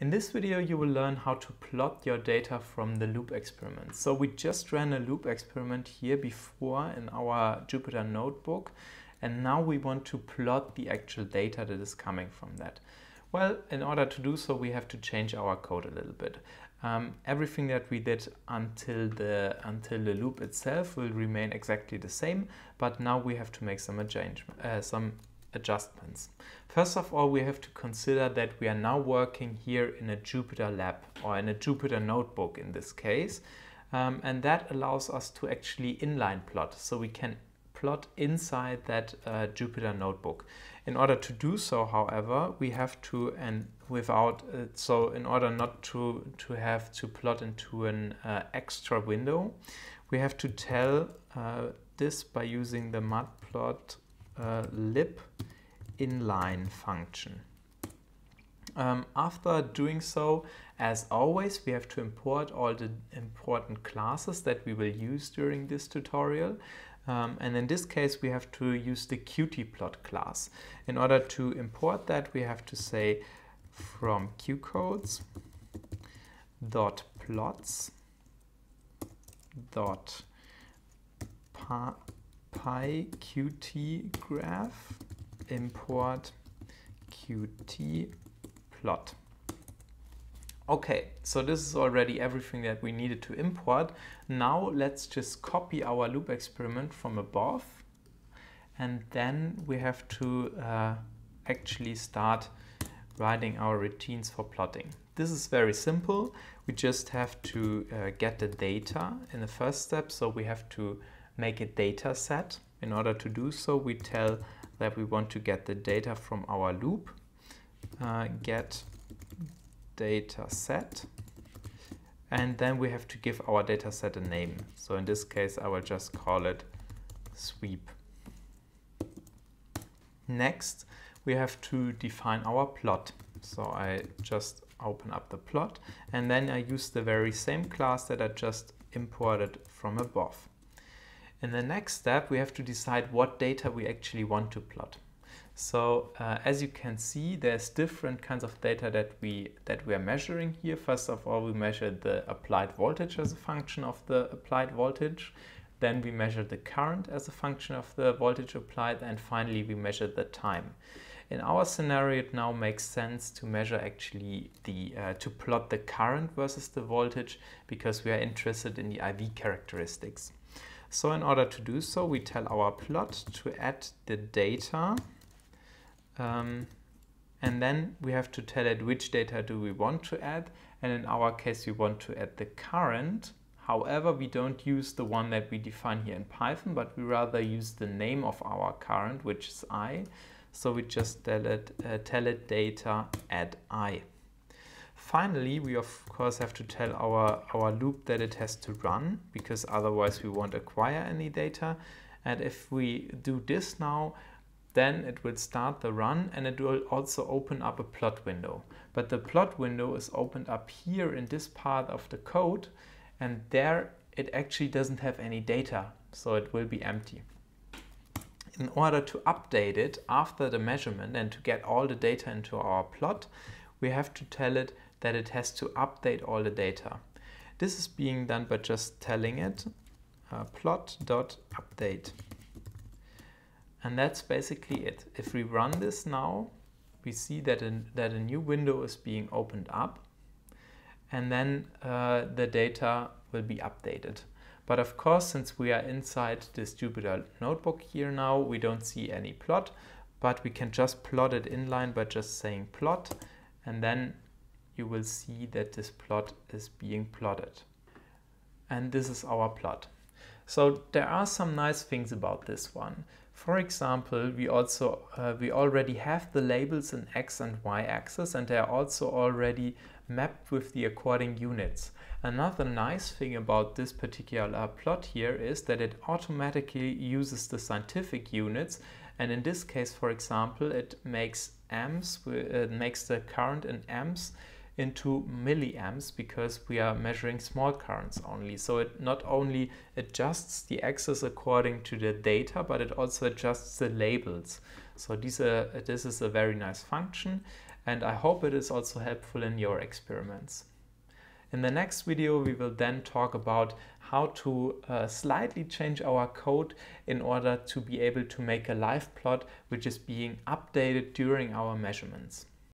In this video you will learn how to plot your data from the loop experiment. So we just ran a loop experiment here before in our Jupyter notebook and now we want to plot the actual data that is coming from that. Well, in order to do so we have to change our code a little bit. Um, everything that we did until the until the loop itself will remain exactly the same, but now we have to make some uh, some adjustments. First of all, we have to consider that we are now working here in a Jupyter lab or in a Jupyter notebook in this case. Um, and that allows us to actually inline plot. So we can plot inside that uh, Jupyter notebook. In order to do so, however, we have to, and without, uh, so in order not to, to have to plot into an uh, extra window, we have to tell uh, this by using the matplot uh, lib inline function. Um, after doing so, as always, we have to import all the important classes that we will use during this tutorial. Um, and in this case, we have to use the qtplot class. In order to import that, we have to say from qcodes dot plots dot pyqt graph import qt plot. Okay, so this is already everything that we needed to import. Now let's just copy our loop experiment from above and then we have to uh, actually start writing our routines for plotting. This is very simple. We just have to uh, get the data in the first step. So we have to make a data set. In order to do so, we tell that we want to get the data from our loop, uh, get data set, and then we have to give our data set a name. So in this case, I will just call it sweep. Next, we have to define our plot. So I just open up the plot and then I use the very same class that I just imported from above. In the next step, we have to decide what data we actually want to plot. So uh, as you can see, there's different kinds of data that we that we are measuring here. First of all, we measure the applied voltage as a function of the applied voltage. Then we measure the current as a function of the voltage applied. And finally, we measure the time. In our scenario, it now makes sense to measure actually the, uh, to plot the current versus the voltage because we are interested in the IV characteristics. So in order to do so, we tell our plot to add the data um, and then we have to tell it which data do we want to add. And in our case, we want to add the current. However, we don't use the one that we define here in Python, but we rather use the name of our current, which is I. So we just tell it, uh, tell it data add I. Finally, we of course have to tell our, our loop that it has to run because otherwise we won't acquire any data. And if we do this now, then it will start the run and it will also open up a plot window. But the plot window is opened up here in this part of the code and there it actually doesn't have any data, so it will be empty. In order to update it after the measurement and to get all the data into our plot, we have to tell it that it has to update all the data. This is being done by just telling it uh, plot.update. And that's basically it. If we run this now, we see that, a, that a new window is being opened up and then uh, the data will be updated. But of course, since we are inside this Jupyter notebook here now, we don't see any plot, but we can just plot it inline by just saying plot and then you will see that this plot is being plotted. And this is our plot. So there are some nice things about this one. For example, we also uh, we already have the labels in x and y axis and they are also already mapped with the according units. Another nice thing about this particular plot here is that it automatically uses the scientific units and in this case, for example, it makes amps, it makes the current in amps into milliamps because we are measuring small currents only. So it not only adjusts the axis according to the data, but it also adjusts the labels. So these are, this is a very nice function. and I hope it is also helpful in your experiments. In the next video, we will then talk about how to uh, slightly change our code in order to be able to make a live plot which is being updated during our measurements.